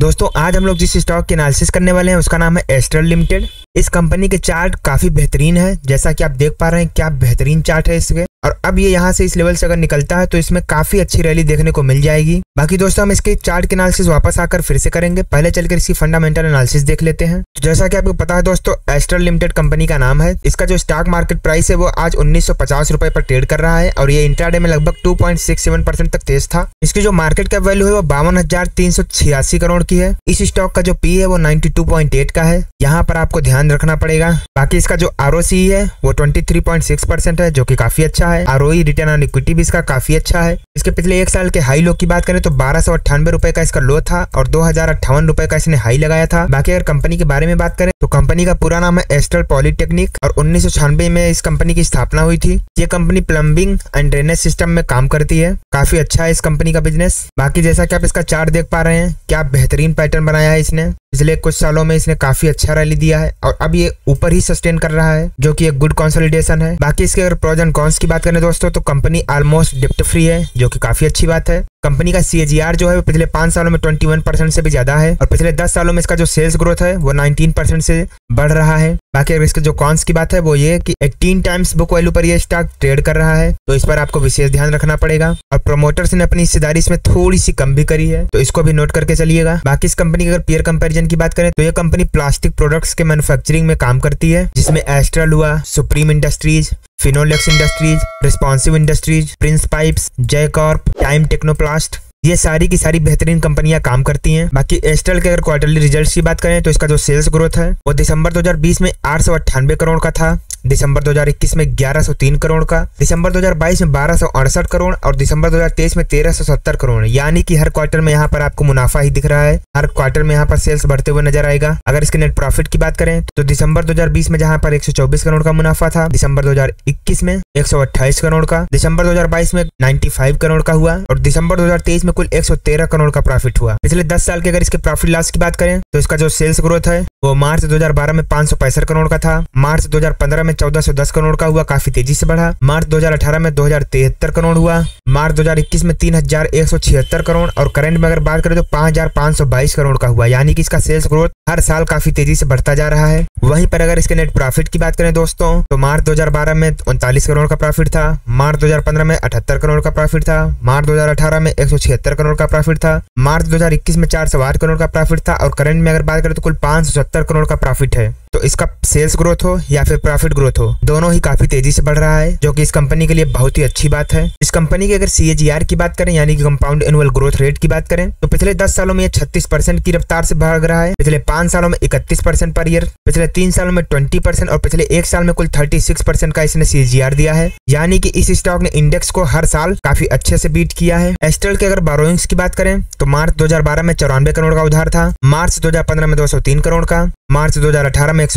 दोस्तों, आज हम लोग जिस स्टॉक की एनालिसिस करने वाले हैं, उसका नाम है एस्ट्रल लिमिटेड इस कंपनी के चार्ट काफ़ी बेहतरीन है। जैसा कि आप देख पा रहे हैं, क्या बेहतरीन चार्ट है इसके। और अब ये यहाँ से इस लेवल से अगर निकलता है तो इसमें काफ़ी अच्छी रैली देखने को मिल जाएगी। बाकी दोस्तों, हम इसके चार्ट के एनालिसिस वापस आकर फिर से करेंगे। पहले चलकर इसकी फंडामेंटल एनालिसिस देख लेते हैं। तो जैसा कि आपको पता है दोस्तों एस्ट्रल लिमिटेड कंपनी का नाम है। इसका जो स्टॉक मार्केट प्राइस है, वो आज उन्नीस रुपए पर ट्रेड कर रहा है। और ये इंट्राडे में लगभग टू तक तेज था। इसकी जो मार्केट कैप वैल्यू है, वो बावन करोड़ की है। इस स्टॉक का जो पी है, वो 92.8 का है। यहाँ पर आपको ध्यान रखना पड़ेगा। बाकी इसका जो आर है, वो 23.6 परसेंट है, जो कि काफ़ी अच्छा है। आर रिटर्न ऑन इक्विटी भी इसका काफ़ी अच्छा है। इसके पिछले एक साल के हाई लो की बात करें तो बारह रुपए का इसका लो था और दो हज़ार रुपए का इसने हाई लगाया था। बाकी अगर कंपनी के बारे में बात करें तो कंपनी का पूरा नाम है एस्टर पॉलिटेक्निक और उन्नीस सौ छियानबे में इस कंपनी की स्थापना हुई थी। ये company plumbing and drainage system में काम करती है। काफ़ी अच्छा है इस कंपनी का बिज़नेस बाकी जैसा कि आप इसका चार्ट देख पा रहे हैं, क्या बेहतरीन पैटर्न बनाया है इसने। पिछले कुछ सालों में इसने काफ़ी अच्छा रैली दिया है और अब ये ऊपर ही सस्टेन कर रहा है, जो कि एक गुड कंसोलिडेशन है। बाकी इसके अगर प्रोज एंड कॉन्स की बात करें दोस्तों तो कंपनी ऑलमोस्ट डिप्ट फ्री है, जो कि काफ़ी अच्छी बात है। कंपनी का सी जो है, वो पिछले पाँच सालों में ट्वेंटी वन परसेंट से भी ज़्यादा है और पिछले दस सालों में इसका जो सेल्स ग्रोथ है, वो नाइनटीन परसेंट से बढ़ रहा है। बाकी अगर इसके जो कॉन्स की बात है, वो ये कि 18 टाइम्स बुक वैल्यू पर ये स्टॉक ट्रेड कर रहा है तो इस पर आपको विशेष ध्यान रखना पड़ेगा। और प्रोमोटर्स ने अपनी हिस्सेदारी इसमें थोड़ी सी कम भी करी है तो इसको भी नोट करके चलिएगा। बाकी इस कंपनी की अगर पेयर कंपेरिजन की बात करें तो ये कंपनी प्लास्टिक प्रोडक्ट्स के मैन्युफैक्चरिंग में काम करती है, जिसमें एस्ट्रल हुआ Supreme Industries Finolex Industries Responsive Industries Prince Pipes Jai corp Time Technoplast ये सारी की सारी बेहतरीन कंपनियाँ काम करती हैं। बाकी एस्ट्रल के अगर क्वार्टरली रिजल्ट्स की बात करें तो इसका जो सेल्स ग्रोथ है, वो दिसंबर 2020 में आठ सौ अट्ठानबे करोड़ का था। दिसंबर 2021 में 1103 करोड़ का, दिसंबर 2022 में बारह करोड़ और दिसंबर 2023 में 1370 करोड़। यानी कि हर क्वार्टर में यहाँ पर आपको मुनाफा ही दिख रहा है। हर क्वार्टर में यहाँ पर सेल्स बढ़ते हुए नज़र आएगा। अगर इसके नेट प्रॉफिट की बात करें तो दिसंबर 2020 में जहाँ पर 124 करोड़ का मुनाफा था, दिसंबर 2021 में 128 करोड़ का, दिसंबर 2022 में 95 करोड़ का हुआ और दिसंबर 2023 में कुल 113 करोड़ का प्रॉफिट हुआ। पिछले 10 साल के अगर इसके प्रॉफिट लॉस की बात करें तो इसका जो सेल्स ग्रोथ है, वो मार्च 2012 में पाँच करोड़ का था। मार्च 2015 में 1410 करोड़ का हुआ, काफ़ी तेज़ी से बढ़ा। मार्च 2018 में दो हज़ार तिहत्तर करोड़ हुआ। मार्च 2021 में तीन हज़ार एक सौ छिहत्तर करोड़ और करंट में अगर बात करें तो पाँच करोड़ का हुआ, यानी कि इसका सेल्स ग्रोथ हर साल काफ़ी तेज़ी से बढ़ता जा रहा है। वहीं पर अगर इसके नेट प्रॉफिट की बात करें दोस्तों तो मार्च 2012 में उनतालीस करोड़ का प्रॉफिट था, मार्च 2015 में अठहत्तर करोड़ का प्रॉफिट था, मार्च 2018 में एक सौ छिहत्तर करोड़ का प्रॉफिट था, मार्च 2021 में चार सौ आठ करोड़ का प्रॉफिट था और करंट में अगर बात करें तो कुल पाँच सौ सत्तर करोड़ का प्रॉफिट है। तो इसका सेल्स ग्रोथ हो या फिर प्रॉफिट ग्रोथ हो, दोनों ही काफ़ी तेज़ी से बढ़ रहा है, जो कि इस कंपनी के लिए बहुत ही अच्छी बात है। इस कंपनी की अगर सी की बात करें, यानी कि कंपाउंड एनुअल ग्रोथ रेट की बात करें तो पिछले दस सालों में छत्तीस परसेंट की रफ्तार से भाग रहा है, पिछले पाँच सालों में इकतीस परसेंट पर ईयर पिछले तीन सालों में ट्वेंटी परसेंट और पिछले एक साल में कुल थर्टी सिक्स परसेंट का इसने सी दिया है। यानी कि इस स्टॉक ने इंडेक्स को हर साल काफ़ी अच्छे से बीट किया है। एस्टल के अगर बारोइंग्स की बात करें तो मार्च 2012 में चौरानवे करोड़ का उधार था, मार्च 2015 में 203 करोड़ का, मार्च 2018 में एक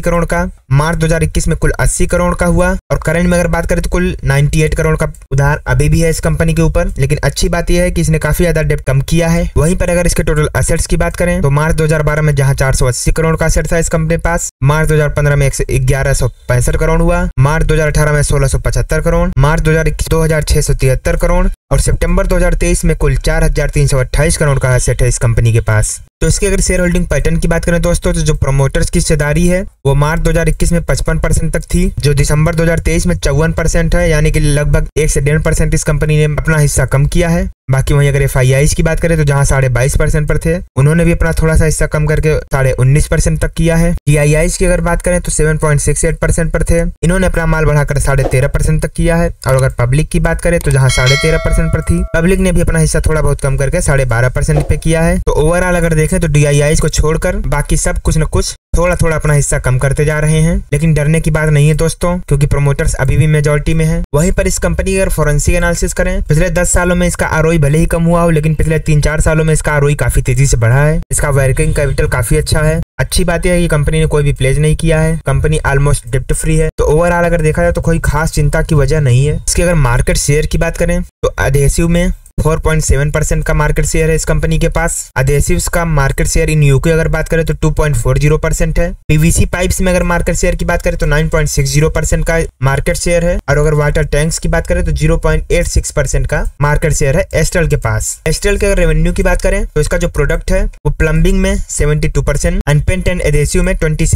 करोड़ का मार्च 2021 में कुल 80 करोड़ का हुआ और करंट में अगर बात करें तो कुल 98 करोड़ का उधार अभी भी है इस कंपनी के ऊपर। लेकिन अच्छी बात यह है कि इसने काफ़ी ज़्यादा डेप्ट कम किया है। वहीं पर अगर इसके टोटल असेट्स की बात करें तो मार्च 2012 में जहाँ 480 करोड़ का असेट था इस कंपनी के पास मार्च 2015 में एक करोड़ हुआ मार्च 2018 में सोलह करोड़ मार्च 2021 दो करोड़ और सितंबर 2023 में कुल 4,328 करोड़ का एसेट है इस कंपनी के पास। तो इसके अगर शेयर होल्डिंग पैटर्न की बात करें दोस्तों तो जो प्रमोटर्स की हिस्सेदारी है, वो मार्च 2021 में 55 परसेंट तक थी, जो दिसंबर 2023 में चौवन परसेंट है, यानी कि लगभग एक से डेढ़ परसेंट इस कंपनी ने अपना हिस्सा कम किया है। बाकी वहीं अगर एफ़ की बात करें तो जहाँ साढ़े बाईस परसेंट पर थे, उन्होंने भी अपना थोड़ा सा हिस्सा कम करके साढ़े उन्नीस परसेंट तक किया है। टी की अगर बात करें तो seven point six eight percent पर थे। इन्होंने अपना माल बढ़ाकर साढ़े तेरह परसेंट तक किया है। और अगर पब्लिक की बात करें तो जहाँ साढ़े तेरह परसेंट पर थी पब्लिक ने भी अपना हिस्सा थोड़ा बहुत कम करके साढ़े बारह परसेंट पे किया है। तो ओवरऑल अगर देखें तो डी को छोड़कर बाकी सब कुछ न कुछ थोड़ा थोड़ा अपना हिस्सा कम करते जा रहे हैं। लेकिन डरने की बात नहीं है दोस्तों, क्योंकि प्रोमोटर्स अभी भी मेजोरिटी में है। वहीं पर इस कंपनी अगर फोरेंसिक एनालिसिस करें, पिछले दस सालों में इसका आरोई भले ही कम हुआ हो, लेकिन पिछले तीन चार सालों में इसका आरोई काफ़ी तेज़ी से बढ़ा है। इसका वर्किंग कैपिटल काफ़ी अच्छा है। अच्छी बात यह है कि कंपनी ने कोई भी प्लेज नहीं किया है। कंपनी ऑलमोस्ट डिप्ट फ्री है। तो ओवरऑल अगर देखा जाए तो कोई खास चिंता की वजह नहीं है। इसके अगर मार्केट शेयर की बात करें तो अधेसिव में 4.7 परसेंट का मार्केट शेयर है इस कंपनी के पास। अदेसिव का मार्केट शेयर इन यूके अगर बात करें तो 2.40 परसेंट है। पीवीसी पाइप्स में अगर मार्केट शेयर की बात करें तो 9.60 परसेंट का मार्केट शेयर है। और अगर वाटर टैंक्स की बात करें तो 0.86 परसेंट का मार्केट शेयर है एस्ट्रल के पास। एस्ट्रल के अगर रेवेन्यू की बात करें तो इसका जो प्रोडक्ट है वो प्लम्बिंग में seventy two percent अनपेंट and adhesive में ट्वेंटी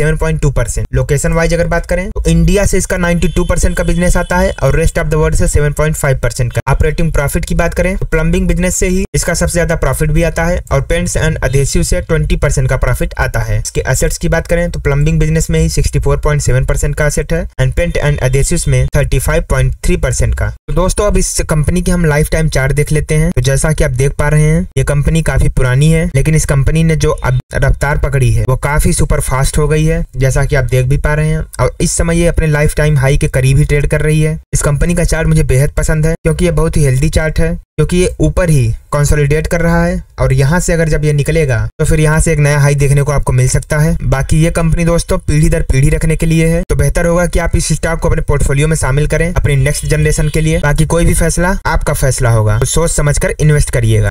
परसेंट। लोकेशन वाइज अगर बात करें तो इंडिया से इसका नाइन्टी परसेंट का बिज़नेस आता है और रेस्ट ऑफ़ द वर्ल्ड से सेवन परसेंट का। ऑपरेटिंग प्रॉफिट की बात करें तो प्लम्बिंग बिज़नेस से ही इसका सबसे ज़्यादा प्रॉफिट भी आता है और पेंट्स एंड अधेसिव से 20 परसेंट का प्रॉफिट आता है। इसके असेट्स की बात करें तो प्लम्बिंग बिज़नेस में ही 64.7 परसेंट का असेट है एंड पेंट एंड अधेसिव में 35.3 परसेंट का। तो दोस्तों, अब इस कंपनी के हम लाइफ टाइम चार्ट देख लेते हैं। तो जैसा की आप देख पा रहे हैं, ये कंपनी काफ़ी पुरानी है, लेकिन इस कंपनी ने जो रफ्तार पकड़ी है, वो काफ़ी सुपर फास्ट हो गई है, जैसा की आप देख भी पा रहे हैं। और इस समय ये अपने लाइफ टाइम हाई के करीब ही ट्रेड कर रही है। इस कंपनी का चार्ट मुझे बेहद पसंद है, क्योंकि ये बहुत ही हेल्दी चार्ट है। क्योंकि ये ऊपर ही कंसोलिडेट कर रहा है और यहाँ से अगर जब ये निकलेगा तो फिर यहाँ से एक नया हाई देखने को आपको मिल सकता है। बाकी ये कंपनी दोस्तों, पीढ़ी दर पीढ़ी रखने के लिए है। तो बेहतर होगा कि आप इस स्टॉक को अपने पोर्टफोलियो में शामिल करें, अपनी नेक्स्ट जनरेशन के लिए। बाकी कोई भी फैसला आपका फैसला होगा। तो सोच समझ कर इन्वेस्ट करिएगा।